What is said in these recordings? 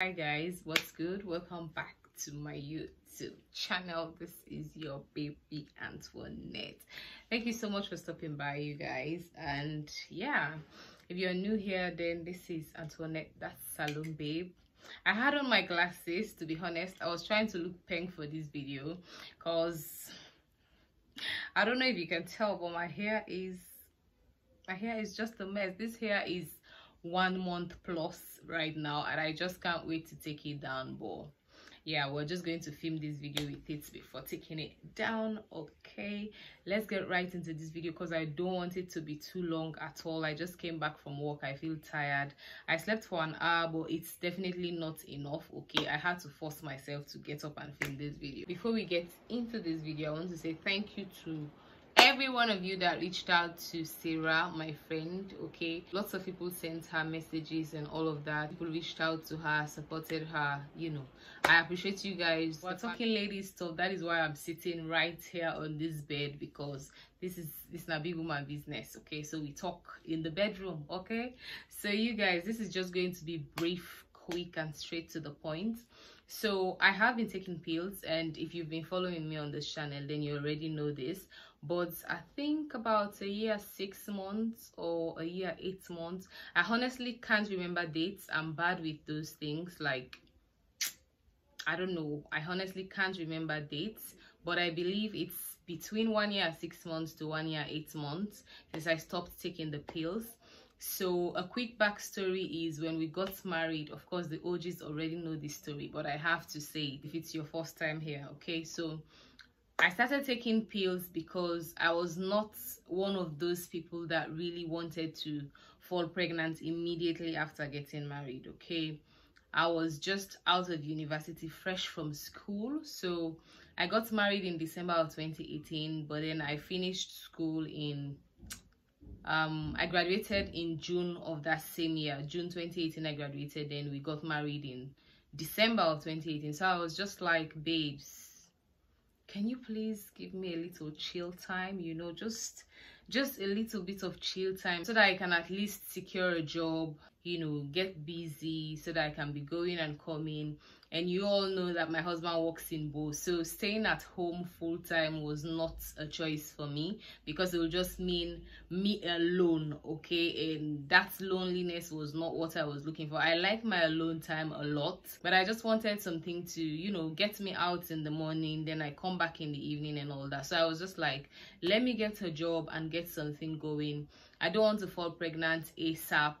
hi guys what's good? Welcome back to my youtube channel. This is your baby antoinette. Thank you so much for stopping by you guys. And yeah if you're new here then this is antoinette that's salon babe. I had on my glasses to be honest. I was trying to look pink for this video because i don't know if you can tell but my hair is my hair is just a mess. This hair is one month plus right now and i just can't wait to take it down but yeah we're just going to film this video with it before taking it down okay? Let's get right into this video because i don't want it to be too long at all. I just came back from work i feel tired. I slept for an hour but it's definitely not enough okay? I had to force myself to get up and film this video. Before we get into this video i want to say thank you to every one of you that reached out to sarah my friend okay? Lots of people sent her messages and all of that. People reached out to her supported her you know. I appreciate you guys. We're talking ladies stuff. That is why i'm sitting right here on this bed because this is this is a big woman business okay? So we talk in the bedroom okay? So you guys this is just going to be brief quick and straight to the point. So i have been taking pills and if you've been following me on this channel then you already know this but i think about a year six months or a year eight months i honestly can't remember dates. I'm bad with those things. Like i don't know. I honestly can't remember dates but i believe it's between one year six months to one year eight months since i stopped taking the pills. So a quick backstory is when we got married of course the og's already know this story but i have to say if it's your first time here okay? So I started taking pills because I was not one of those people that really wanted to fall pregnant immediately after getting married, okay? I was just out of university, fresh from school. So I got married in December of 2018, but then I finished school in, um, I graduated in June of that same year. June 2018, I graduated, then we got married in December of 2018. So I was just like, babes, can you please give me a little chill time you know just just a little bit of chill time so that i can at least secure a job you know get busy so that i can be going and coming. And you all know that my husband works in both. So staying at home full time was not a choice for me because it would just mean me alone okay? And that loneliness was not what i was looking for. I like my alone time a lot but i just wanted something to you know get me out in the morning. Then i come back in the evening and all that. So i was just like let me get a job and get something going. I don't want to fall pregnant asap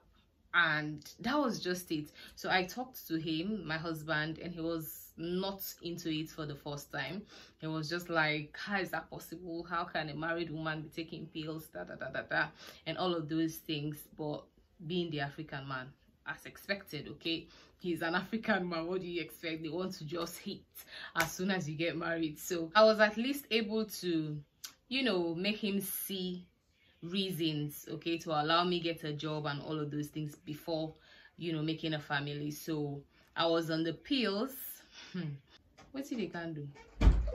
and that was just it. So i talked to him my husband and he was not into it for the first time. He was just like how is that possible? How can a married woman be taking pills? Da da da da da and all of those things. But being the african man as expected okay? He's an african man. What do you expect? They want to just hit as soon as you get married. So i was at least able to you know make him see reasons okay to allow me get a job and all of those things before you know making a family so i was on the pills hmm. what did they can do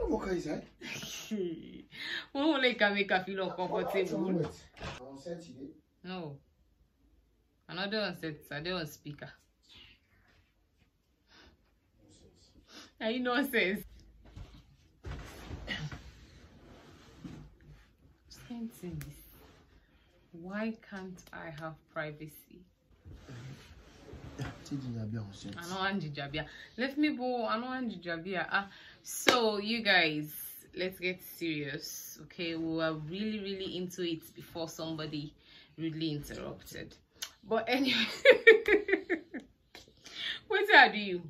What you say? when will can make her feel uncomfortable Set you. no another one said another one speaker are you nonsense Same thing. Why can't i have privacy I know Angie Jabia. Let me go. I know Angie Jabia. Ah, so you guys, let's get serious. Okay, we were really, really into it before somebody really interrupted. But anyway, what are you?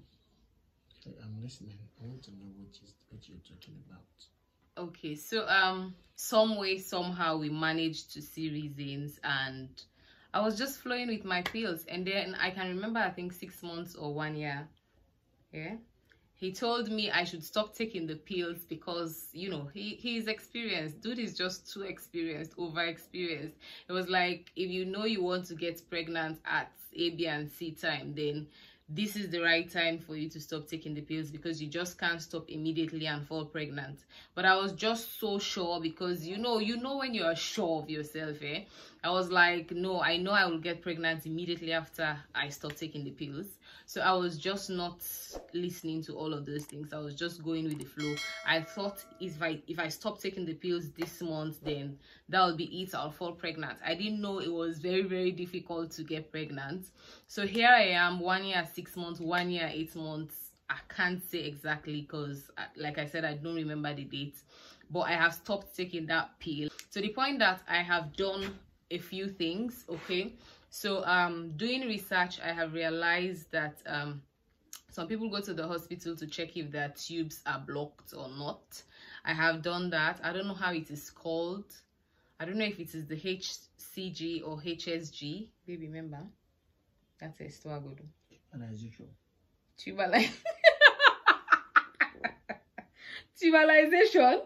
I'm listening. I want to know what, is, what you're talking about. Okay, so um, some way somehow we managed to see reasons and I was just flowing with my pills and then I can remember I think six months or one year. Yeah. He told me I should stop taking the pills because you know he he's experienced. Dude is just too experienced, over experienced. It was like if you know you want to get pregnant at A, B, and C time, then this is the right time for you to stop taking the pills because you just can't stop immediately and fall pregnant but i was just so sure because you know you know when you are sure of yourself eh I was like, no, I know I will get pregnant immediately after I stop taking the pills. So I was just not listening to all of those things. I was just going with the flow. I thought if I if I stop taking the pills this month, then that'll be it. I'll fall pregnant. I didn't know it was very very difficult to get pregnant. So here I am, one year six months, one year eight months. I can't say exactly because, uh, like I said, I don't remember the date. But I have stopped taking that pill to the point that I have done a few things. Okay, so um doing research i have realized that um some people go to the hospital to check if their tubes are blocked or not. I have done that. I don't know how it is called. I don't know if it is the hcg or hsg baby remember? That's a struggle. Tubalization tubalization?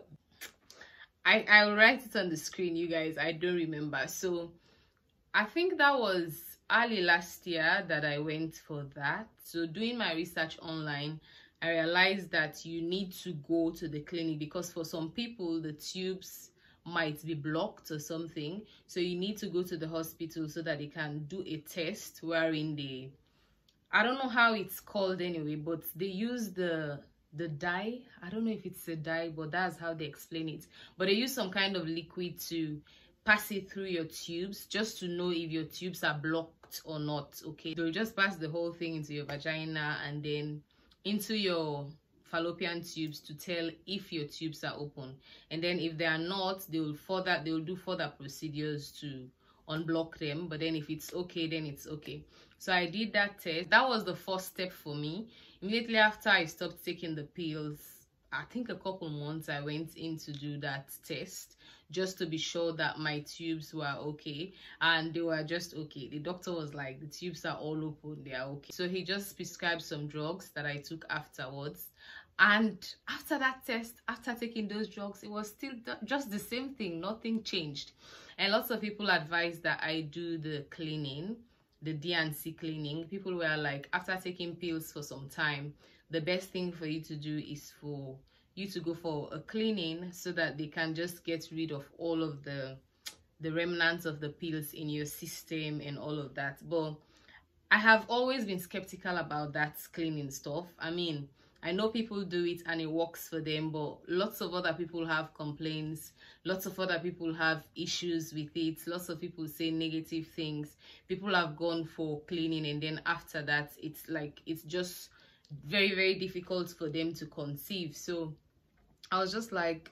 I i'll write it on the screen you guys. I don't remember. So I think that was early last year that I went for that. So doing my research online, I realized that you need to go to the clinic because for some people the tubes might be blocked or something. So you need to go to the hospital so that they can do a test wherein they I don't know how it's called anyway, but they use the the dye. I don't know if it's a dye, but that's how they explain it. But they use some kind of liquid to pass it through your tubes just to know if your tubes are blocked or not okay? They'll just pass the whole thing into your vagina and then into your fallopian tubes to tell if your tubes are open. And then if they are not they will further they will do further procedures to unblock them. But then if it's okay then it's okay. So i did that test. That was the first step for me. Immediately after i stopped taking the pills i think a couple months i went in to do that test just to be sure that my tubes were okay. And they were just okay. The doctor was like the tubes are all open. They are okay. So he just prescribed some drugs that i took afterwards. And after that test after taking those drugs it was still just the same thing. Nothing changed. And lots of people advise that i do the cleaning the D&C cleaning. People were like after taking pills for some time the best thing for you to do is for you to go for a cleaning so that they can just get rid of all of the the remnants of the pills in your system and all of that. But i have always been skeptical about that cleaning stuff. I mean i know people do it and it works for them but lots of other people have complaints. Lots of other people have issues with it. Lots of people say negative things. People have gone for cleaning and then after that it's like it's just very very difficult for them to conceive so I was just like,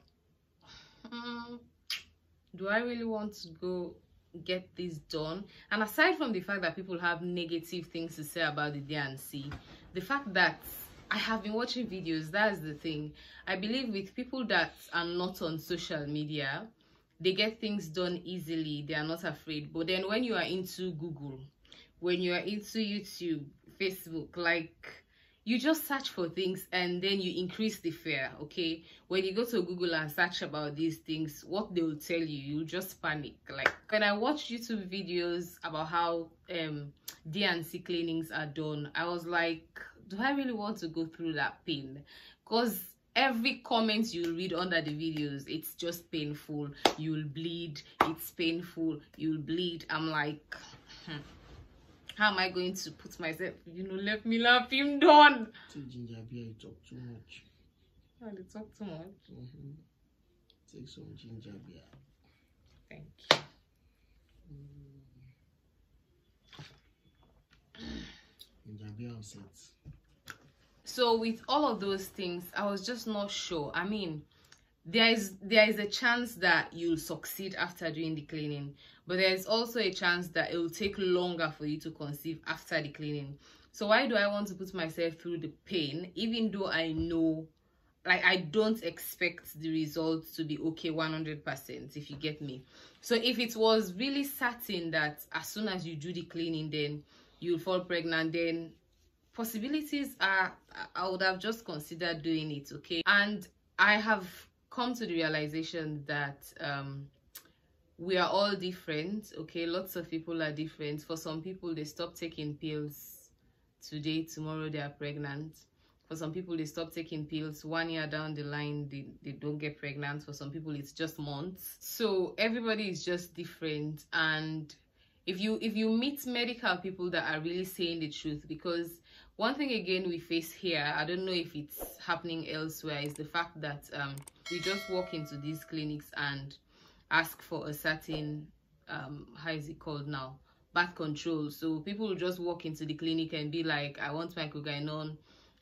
hmm, do I really want to go get this done? And aside from the fact that people have negative things to say about the D&C, the fact that I have been watching videos, that's the thing. I believe with people that are not on social media, they get things done easily, they are not afraid. But then when you are into Google, when you are into YouTube, Facebook, like you just search for things and then you increase the fear okay? When you go to google and search about these things what they will tell you you just panic. Like when i watch youtube videos about how um D&C cleanings are done i was like do i really want to go through that pain? Because every comment you read under the videos it's just painful. You'll bleed. It's painful. You'll bleed. I'm like hmm how am I going to put myself, you know, let me laugh him done. To ginger beer, you talk too much. Oh, they talk too much. Mm -hmm. Take some ginger beer. Thank you. Mm. Ginger beer upsets. So with all of those things, I was just not sure. I mean, there is there is a chance that you'll succeed after doing the cleaning but there's also a chance that it will take longer for you to conceive after the cleaning. So why do i want to put myself through the pain even though i know like i don't expect the results to be okay 100 percent if you get me? So if it was really certain that as soon as you do the cleaning then you'll fall pregnant then possibilities are i would have just considered doing it okay? And i have come to the realization that um, we are all different okay? Lots of people are different. For some people they stop taking pills today tomorrow they are pregnant. For some people they stop taking pills one year down the line they, they don't get pregnant. For some people it's just months. So everybody is just different. And if you if you meet medical people that are really saying the truth because one thing again we face here i don't know if it's happening elsewhere is the fact that um, we just walk into these clinics and ask for a certain um how is it called now birth control. So people will just walk into the clinic and be like i want microgynon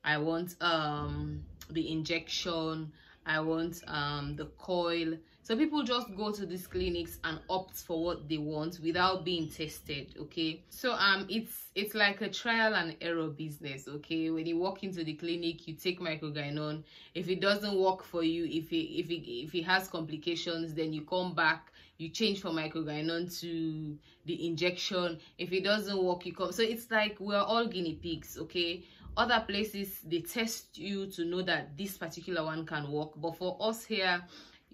i want um the injection i want um the coil so people just go to these clinics and opt for what they want without being tested okay? So um it's it's like a trial and error business okay? When you walk into the clinic you take microgynon if it doesn't work for you if it if it if it has complications then you come back you change from microgynon to the injection. If it doesn't work you come so it's like we're all guinea pigs okay? Other places they test you to know that this particular one can work but for us here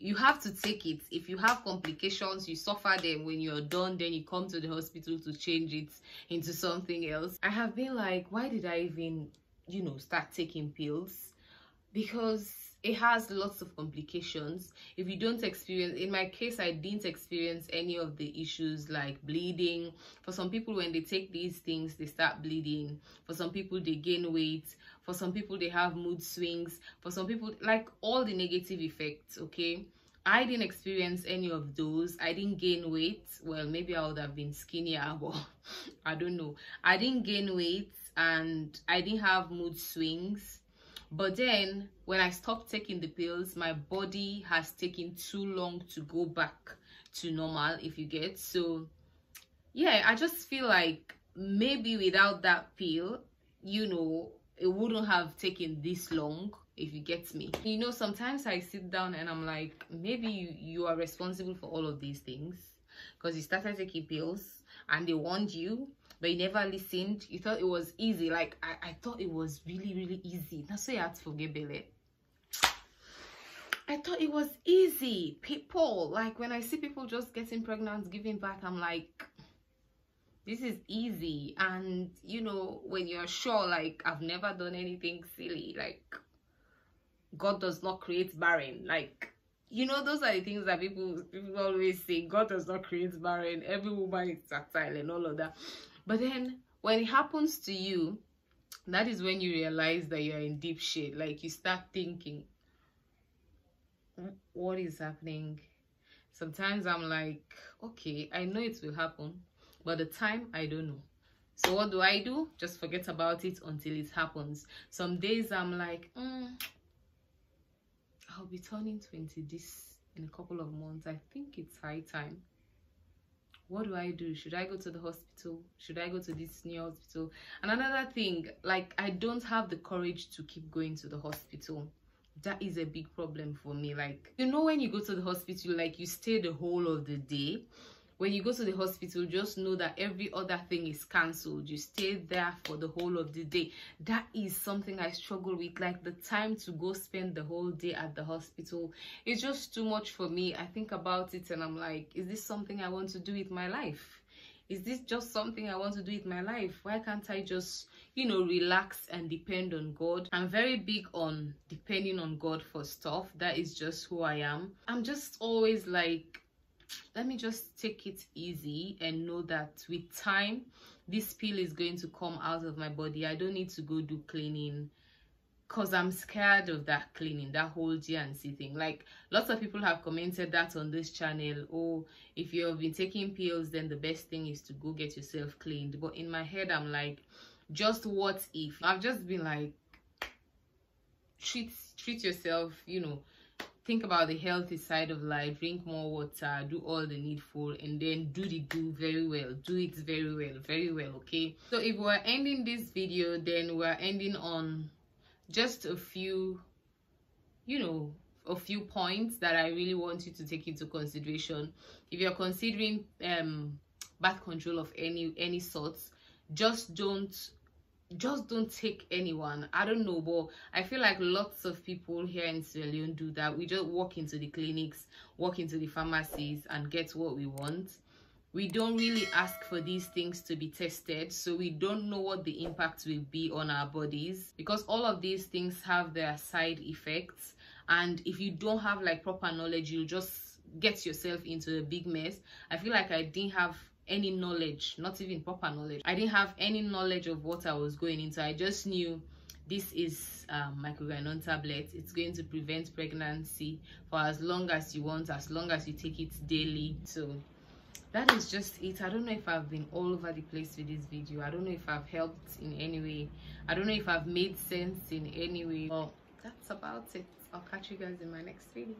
you have to take it. If you have complications you suffer them. When you're done then you come to the hospital to change it into something else. I have been like why did i even you know start taking pills? Because it has lots of complications. If you don't experience in my case i didn't experience any of the issues like bleeding. For some people when they take these things they start bleeding. For some people they gain weight. For some people they have mood swings. For some people like all the negative effects okay? I didn't experience any of those. I didn't gain weight. Well maybe i would have been skinnier but i don't know. I didn't gain weight and i didn't have mood swings but then when i stopped taking the pills my body has taken too long to go back to normal if you get. So yeah i just feel like maybe without that pill you know it wouldn't have taken this long if you get me. You know sometimes i sit down and i'm like maybe you, you are responsible for all of these things because you started taking pills and they warned you but you never listened you thought it was easy like i, I thought it was really really easy that's why you had to forget Billy. I thought it was easy. People, like when I see people just getting pregnant, giving back, I'm like, this is easy. And, you know, when you're sure, like, I've never done anything silly, like, God does not create barren. Like, you know, those are the things that people, people always say, God does not create barren. Every woman is fertile and all of that. But then when it happens to you, that is when you realize that you're in deep shit. Like you start thinking, what is happening? Sometimes I'm like, okay, I know it will happen, but the time I don't know. So what do I do? Just forget about it until it happens. Some days I'm like, mm, I'll be turning 20 this in a couple of months. I think it's high time what do i do? Should i go to the hospital? Should i go to this new hospital? And another thing like i don't have the courage to keep going to the hospital. That is a big problem for me like you know when you go to the hospital like you stay the whole of the day when you go to the hospital just know that every other thing is cancelled. You stay there for the whole of the day. That is something i struggle with like the time to go spend the whole day at the hospital. It's just too much for me. I think about it and i'm like is this something i want to do with my life? Is this just something i want to do with my life? Why can't i just you know relax and depend on god? I'm very big on depending on god for stuff. That is just who i am. I'm just always like let me just take it easy and know that with time this pill is going to come out of my body. I don't need to go do cleaning because i'm scared of that cleaning that whole D&C thing. Like lots of people have commented that on this channel oh if you've been taking pills then the best thing is to go get yourself cleaned. But in my head i'm like just what if? I've just been like treat treat yourself you know think about the healthy side of life drink more water do all the needful and then do the do very well do it very well very well okay? So if we're ending this video then we're ending on just a few you know a few points that i really want you to take into consideration. If you're considering um birth control of any any sorts just don't just don't take anyone. I don't know but i feel like lots of people here in sierra leone do that. We just walk into the clinics walk into the pharmacies and get what we want. We don't really ask for these things to be tested so we don't know what the impact will be on our bodies because all of these things have their side effects. And if you don't have like proper knowledge you'll just get yourself into a big mess. I feel like i didn't have any knowledge not even proper knowledge. I didn't have any knowledge of what i was going into. I just knew this is um, microgynon tablet. It's going to prevent pregnancy for as long as you want as long as you take it daily. So that is just it. I don't know if i've been all over the place with this video. I don't know if i've helped in any way. I don't know if i've made sense in any way. Well that's about it. I'll catch you guys in my next video